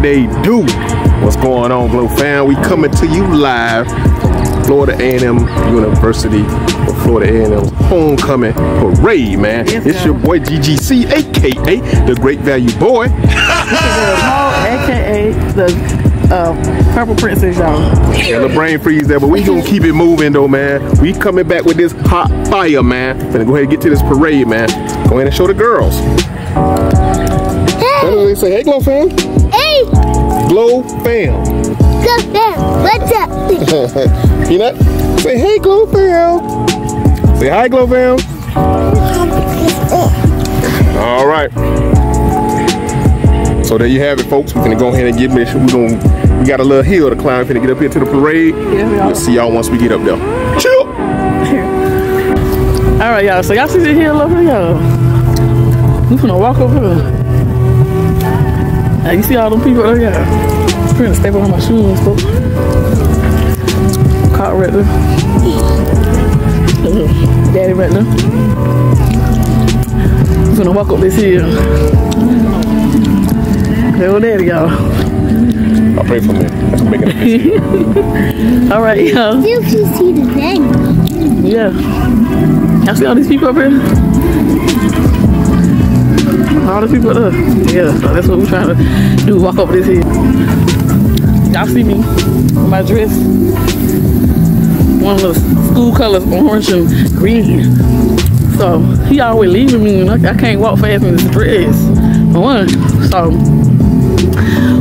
they do? What's going on, Glow Fam? We coming to you live Florida A&M University or Florida A&M's homecoming parade, man. Yes, it's sir. your boy GGC, aka the Great Value Boy. AKA the uh, Purple Princess, y'all. And the brain freeze there, but we gonna keep it moving though, man. We coming back with this hot fire, man. Gonna go ahead and get to this parade, man. Go ahead and show the girls. What do they say? Hey, Glow fam. Hey, Glow fam. go there. What's up? Peanut, say hey, Glow fam. Say hi, Glow fam. All right. So there you have it, folks. We're gonna go ahead and get this. We're gonna we got a little hill to climb. Finna get up here to the parade. Yeah, we are. We'll see y'all once we get up there. Chill. All right, y'all. So y'all see the hill over here, y'all. We finna walk over here. Now you see all them people over here. I'm trying to step on my shoes and stuff. Caught right there. Daddy right there. We finna walk up this hill. Hey, daddy, y'all. I'll pray for me. That's making a picture. All right, y'all. You can see the thing. Yeah. Y'all see all these people up here? All the people up. Yeah, so that's what we're trying to do, walk over this hill. Y'all see me in my dress. One of the school colors, orange and green. So he always leaving me I can't walk fast in this dress. For one. So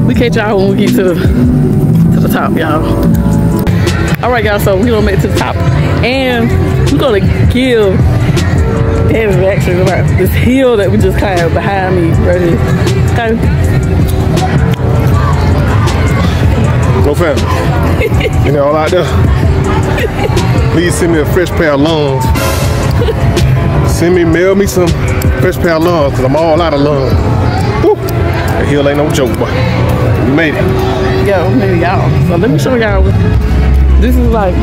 we catch y'all when we get to the to the top, y'all. All right, y'all. So we gonna make it to the top, and we're gonna give Reaction about this hill that we just climbed behind me right here. Okay. Glow fam. You know, all out there. Please send me a fresh pair of lungs. Send me, mail me some fresh pair of lungs, cause I'm all out of lungs. Woo. That hill ain't no joke, boy. We made it. Yo, maybe y'all. So let me show y'all. This is like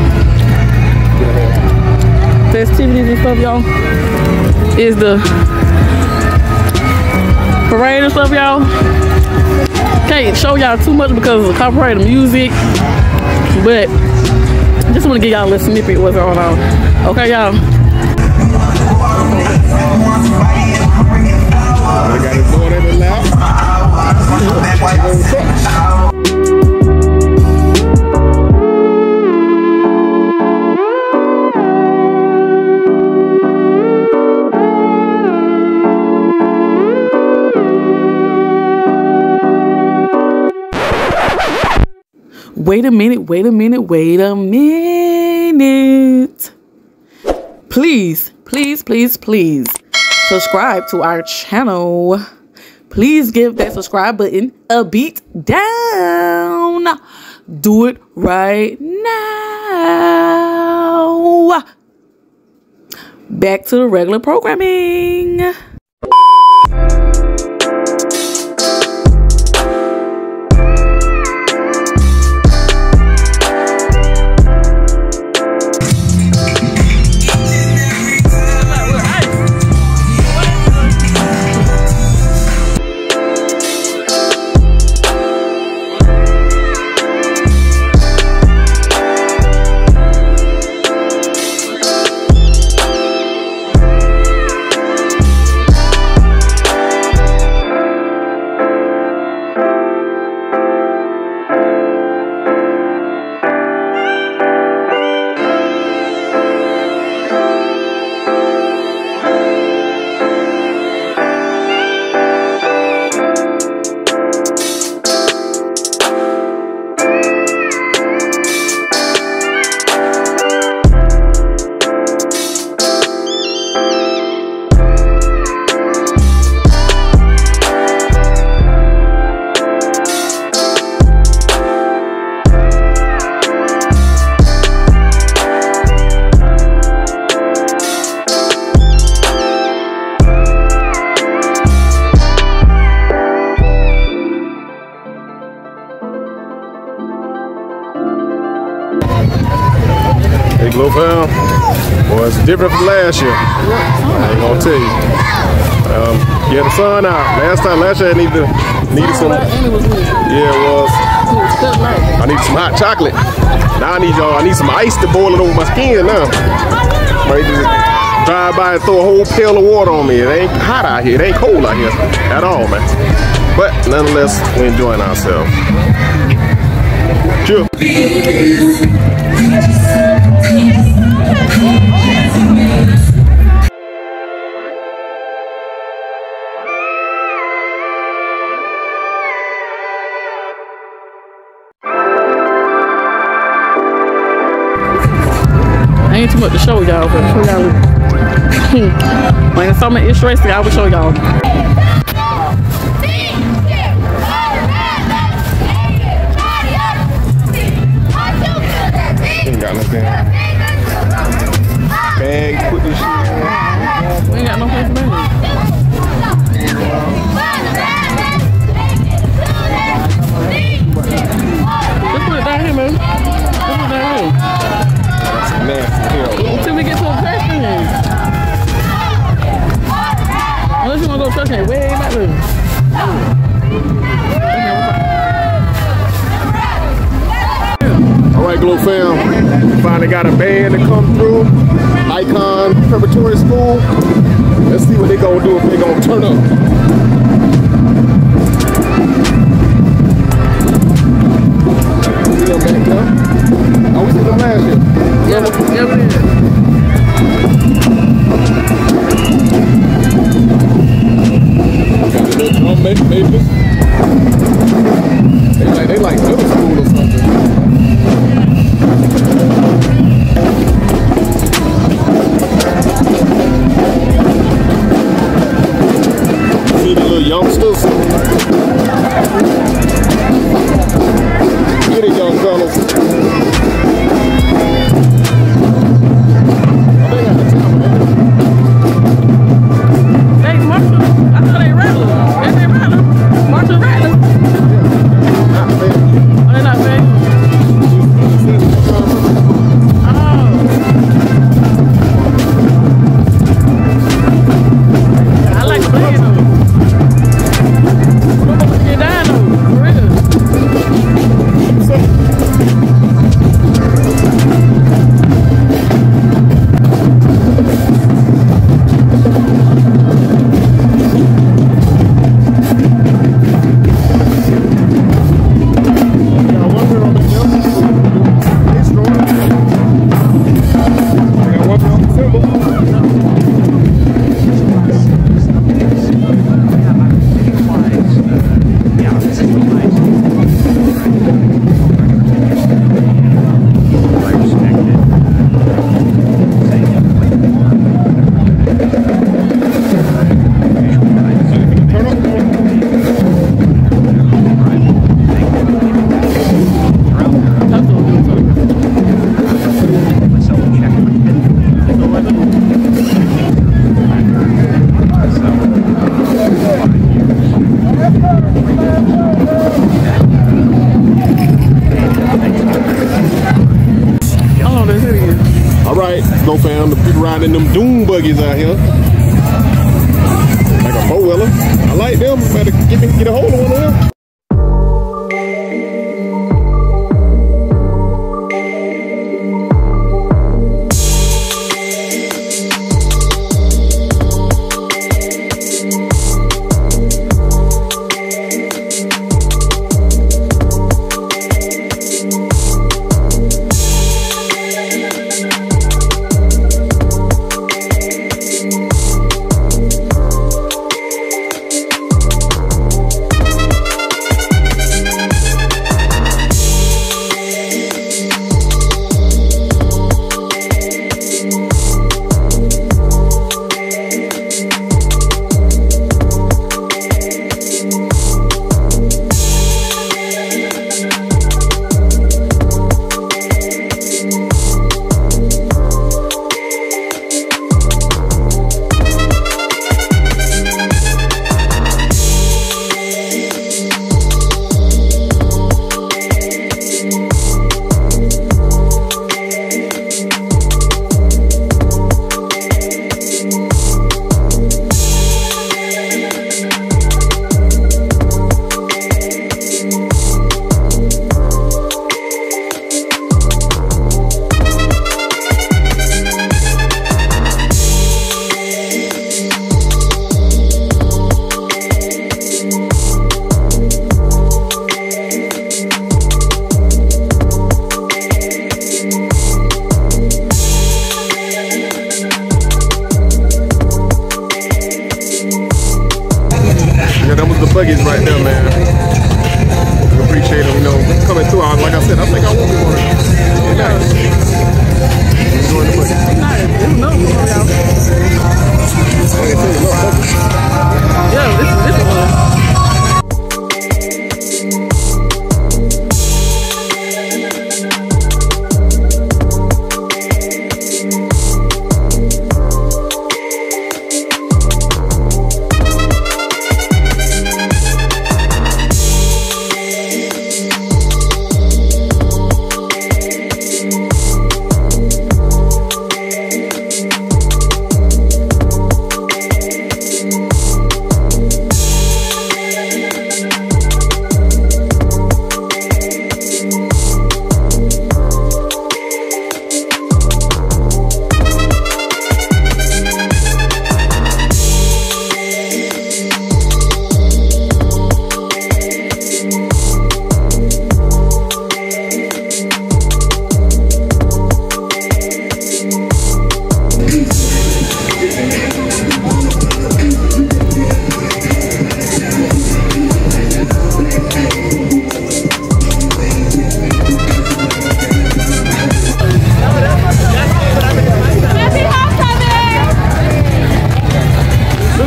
festivities and stuff, y'all. Is the parade and stuff, y'all. Can't show y'all too much because of copyright music, but just want to give y'all a little snippet what's going on. Okay, y'all. Got in the. Wait a minute, wait a minute, wait a minute. Please, please, please, please subscribe to our channel. Please give that subscribe button a beat down. Do it right now. Back to the regular programming. Tell you. Um, yeah, the sun out. Last time, last year I didn't Needed some. Yeah, it was. I need some hot chocolate. Now I need y'all. I need some ice to boil it over my skin now. Just drive by and throw a whole pail of water on me. It ain't hot out here. It ain't cold out here at all, man. But nonetheless, we're enjoying ourselves. Cheers. I ain't too much to show y'all, but show y'all. when it's something interesting, I will show y'all. Got nothing. Bag, put this shit. We ain't got no place Glow fam. Finally got a band to come through. Icon Preparatory School. Let's see what they gonna do if they gonna turn up. Riding them dune buggies out here. Like a four wheeler. I like them. Better get, get a hold of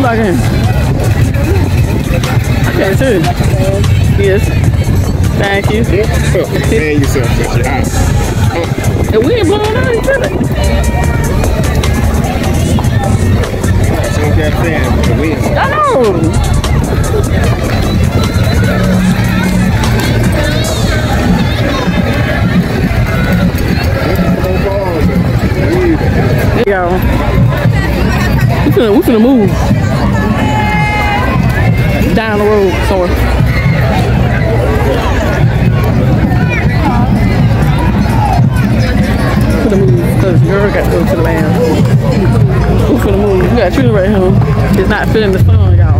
Look like him. I can too. Yes. Thank you. And yourself, that's your. And we ain't blowing out each other. Fan for the win. I know. Y'all. We finna, we finna move. Down the road somewhere. Cause girl got to go to the land. We finna move. We got children right here. It's not feeling the sun, y'all.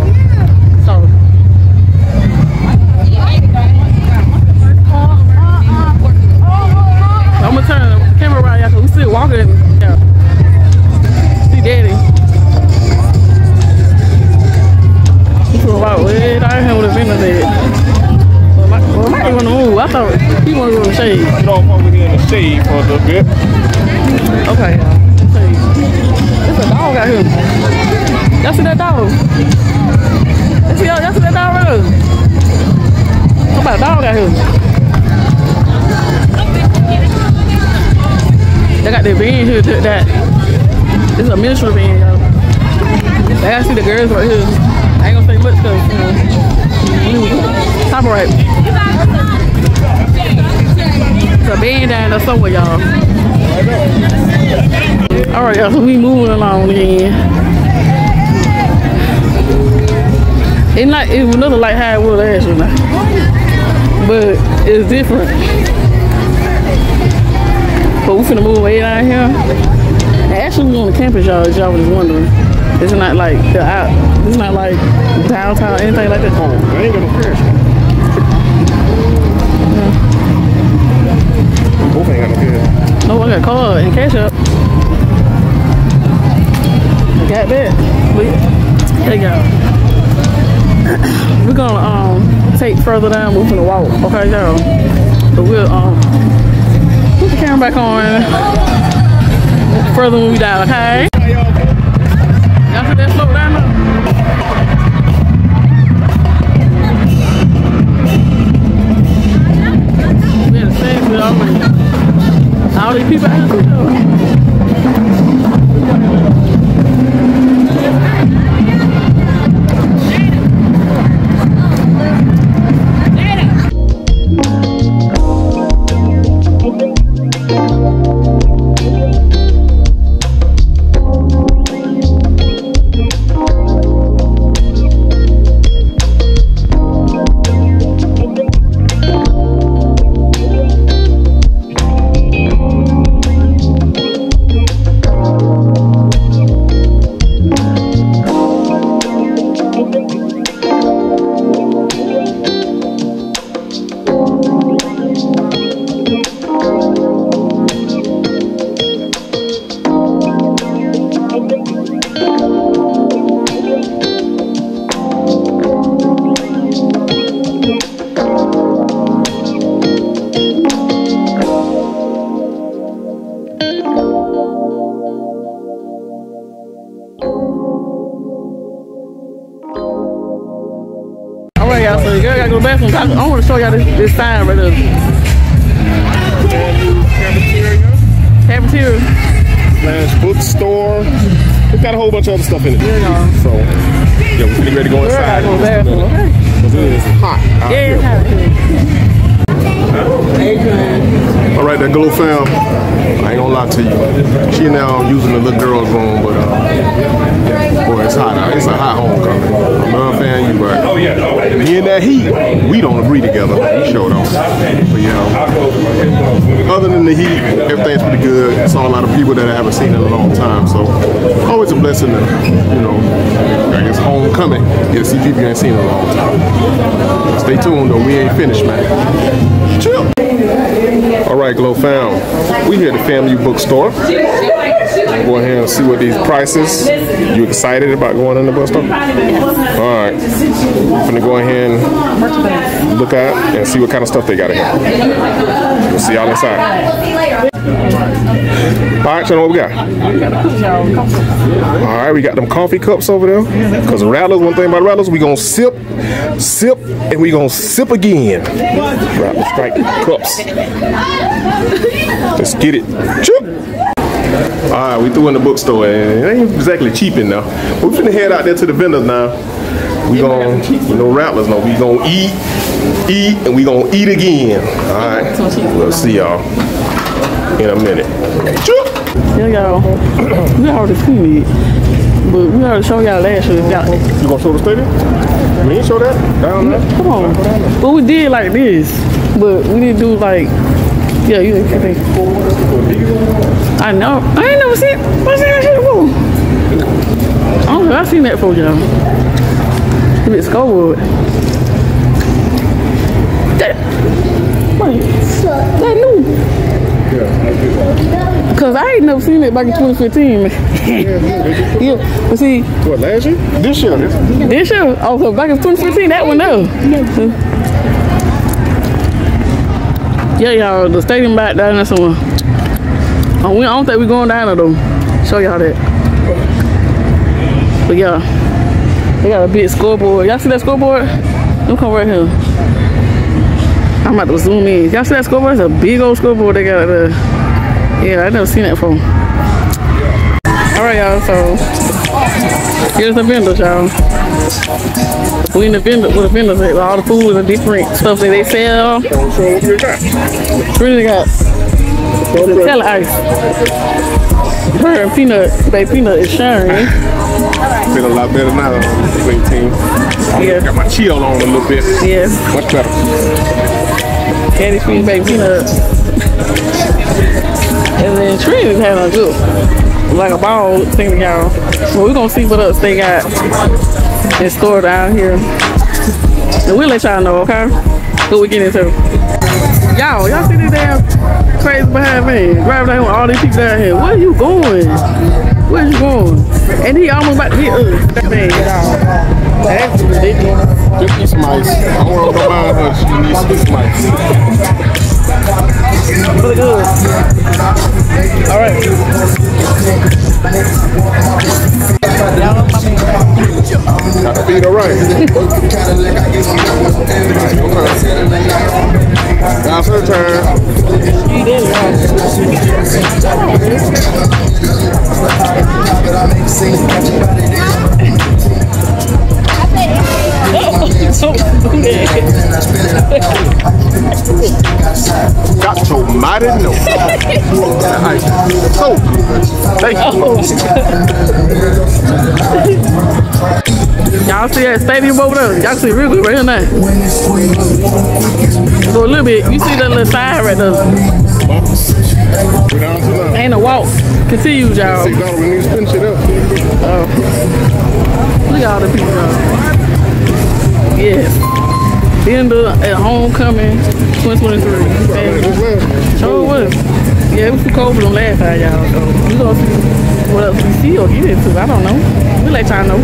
Know, copyright. It's a band down there somewhere, y'all. Alright, y'all, so we moving along again. It's not, it was nothing like how it was last year now. But it's different. But we finna move way down here. And actually, we on the campus, y'all, as y'all was wondering. It's not like the out. It's not like downtown, anything like that. Oh, I ain't got no cash. Both ain't got no cash. No, I got card and cash up. Got that. We, there you. We're gonna um take further down. We're gonna walk. Okay, y'all. But we'll um put the camera back on further when we down. Okay. Y'all see that slope down? All these people out here. Cafeteria. Slash bookstore. It's got a whole bunch of other stuff in it. Yeah. So, yeah, we're getting ready to go We're inside. bathroom. Okay. Because it is hot. Yeah, it's hot. All right, that glow fam. I ain't gonna lie to you. She now using the little girl's room, but uh, boy, it's hot out. It's a hot homecoming. I'm love fan you, but me and that heat, we don't agree together. We sure don't. But yeah, other than the heat, everything's pretty good. I saw a lot of people that I haven't seen in a long time, so always a blessing to, you know, I guess homecoming. Get to see people you ain't seen in a long time. Stay tuned though, we ain't finished, man. Chill. All right, Glow Fam. We here at the FAMU bookstore. Go ahead and see what these prices. You excited about going in the bookstore? All right. I'm gonna go ahead and look at and see what kind of stuff they got here. We'll see y'all inside. All right, so what we got? All right, we got them coffee cups over there. Cause Rattlers, one thing about Rattlers, we gonna sip, sip, and we gonna sip again. Rattlers strike cups. Let's get it. All right, we threw in the bookstore, and it ain't exactly cheap in now. We finna head out there to the vendors now. We gon' you know, Rattlers no. we gonna eat, eat, and we gonna eat again. All right, we'll see y'all in a minute. Chip. Yeah, y'all. We already seen it. But we already showed y'all last year. Y'all, You gonna show the stadium? We ain't show that down mm, there. come on. But we did like this. But we didn't do like, yeah, you didn't think. I know. I ain't never seen, I seen that shit before. I don't know. I seen that before, y'all. If it's scoreboard. That, wait, that new. Cause I ain't never seen it back in 2015. yeah, but see, What last year? This year. this year, oh, so back in 2015, that one though. Yeah, y'all, the stadium back down there somewhere. Oh, we, I don't think we're going down there though. Show y'all that. But yeah, they got a big scoreboard. Y'all see that scoreboard? Don't come right here. I'm about to zoom in. Y'all see that scoreboard? It's a big old scoreboard they got there. Yeah, I never seen that before. All right, y'all. So here's the vendors, y'all. We in the vendor with the vendors all the food and different stuff that they sell. Really got Nutella ice. Her peanut, baby peanut is sharing. Feel a lot better now. Clean team. Yeah. Got my chill on a little bit. Yes. Much better. Candy sweet baby peanut. And then Trinity's having a good, like a ball thing to y'all. So we're gonna see what else they got in store down here. And we'll let y'all know, okay? What we get into. Y'all, y'all see this damn crazy behind me? Driving down with all these people down here. Where are you going? Where you going? And he almost about to hit us. That man, y'all. That's ridiculous. Just get some ice. I don't want to mind her. She needs to get some ice. Really good. All right. Got to feed her right. Now it's her turn. I make scenes, catch you by the Got your mighty nose. That oh, ice is so good. Thank you. Y'all see that stadium over there? Y'all see real good right here now. So a little bit, you see that little side right there. Down. Ain't a walk. Continue, y'all. See, Donald, we need to spin shit up. Oh. Look at all the people. y'all. Yes. End of at homecoming 2023. Hey, this last Sure was. Yeah, it was too cold for them last time, y'all. So we gonna see what else we see or get into. I don't know. We'll let y'all know.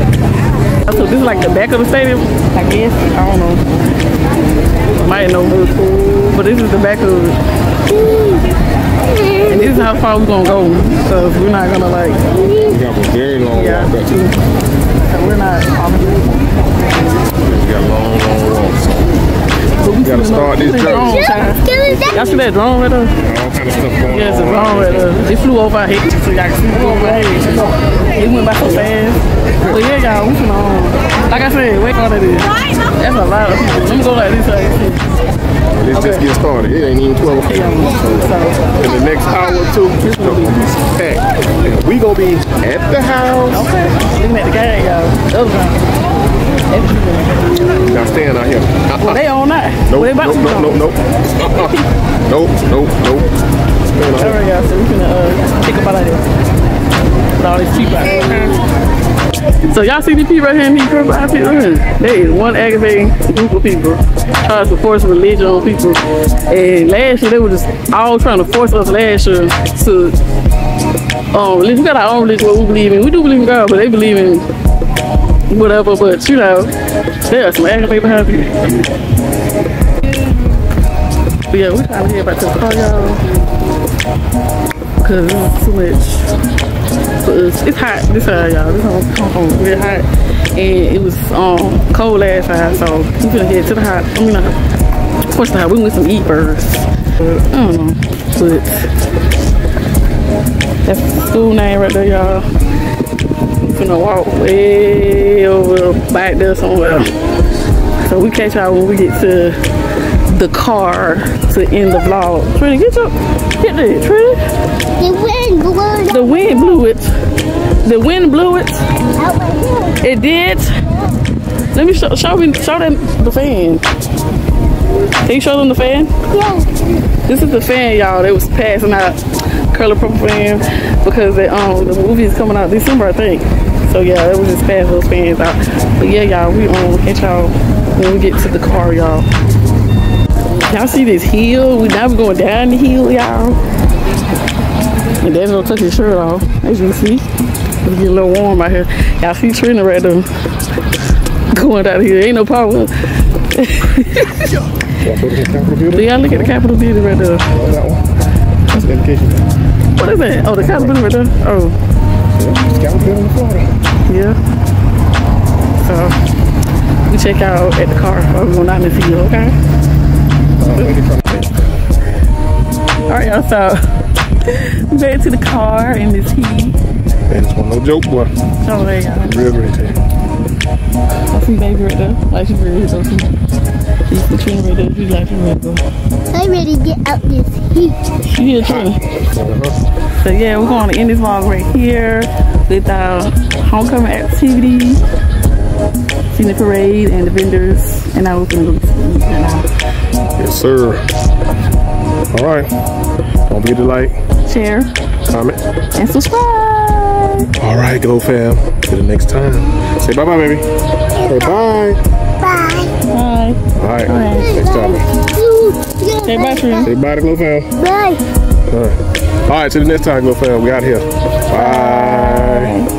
So this is like the back of the stadium, I guess. I don't know. Might know. But this is the back of it. And this is how far we're gonna go. So we're not gonna like We have a very long yeah. walk back. So we're not um, We got a long, long walk. So start this journey. drone time. Give me that. Y'all see that drone right there? All kind of stuff going Yeah, it's a drone right there. It flew over our head, so y'all can see flew over our head. It went by so fast. But yeah, y'all, we finna, um, like I said, wait on it is. That's a lot of people. Let me go like this so you can see. Let's just get started. It ain't even 12 o'clock. So, In the next hour or two, it's gonna be packed. And we gonna be at the house. okay. Looking at the game, y'all. The other round. Now stand out here. Uh-uh. Well, they on that. Nope, well, nope, nope, nope, nope. Nope, nope, nope. All right, y'all. So we finna uh, a bite out of this. With all this cheap out. So y'all see the people right here in these? Uh, There is one aggravating group of people trying to force religion on people. And last year they were just all trying to force us last year to um religion. We got our own religion what we believe in. We do believe in God, but they believe in whatever. But you know, there some aggravating behind people. But yeah, we trying to head back to the car, y'all. Cause it's too much for us. It's hot this side, y'all. This home, home, real hot. And it was um cold last time, so we finna head to the hot. I mean, of course the hot. We went some eat first. But, I don't know. But that's the school name right there, y'all. We finna walk way over back there somewhere. So we catch y'all when we get to the car to end the vlog. Trinity, get up. get there, Trinity. The wind blew it. The wind blew it. The wind blew it. out my hair. It did. Let me show, show me show them the fan. Can you show them the fan? Yeah. This is the fan, y'all. They was passing out color purple fan because they, um the movie is coming out December, I think. So yeah, they was just passing those fans out. But yeah, y'all, we um catch y'all when we get to the car, y'all. Y'all see this hill? We now we going down the hill, y'all. And Daddy don't took his shirt off, as you see. It's getting a little warm out here. Y'all see Trina right there going down here. Ain't no power. Y'all put it in Capitol But Building? y'all look at the Capitol building right there. That one. That's the indication. What is that? Oh, the Capitol building right there. Oh, Yeah, it's Capitol Building in Florida. yeah. So we check out at the car while we going down this hill, okay? Uh, where they from? All right, y'all. So we made it to the car in this heat. Man, this one no joke, boy. Oh, there y'all. Real great to you. I see baby right there. Like she ready to go. See see right there. She like she ready. I'm ready to get out this heat. She here, Trina. So yeah, we're going to end this vlog right here with our homecoming activity, seeing the parade and the vendors, and now we're gonna go to sleep. Yes, sir. All right. Don't forget to like, Share comment. and subscribe. All right, go fam. Till the next time. Say bye bye, baby. Say bye. Bye. Bye. All right. right. Next time. Say bye, Trina. Say bye to Glow fam. Bye. All right. All right. Till the next time, Glow fam. We out here. Bye.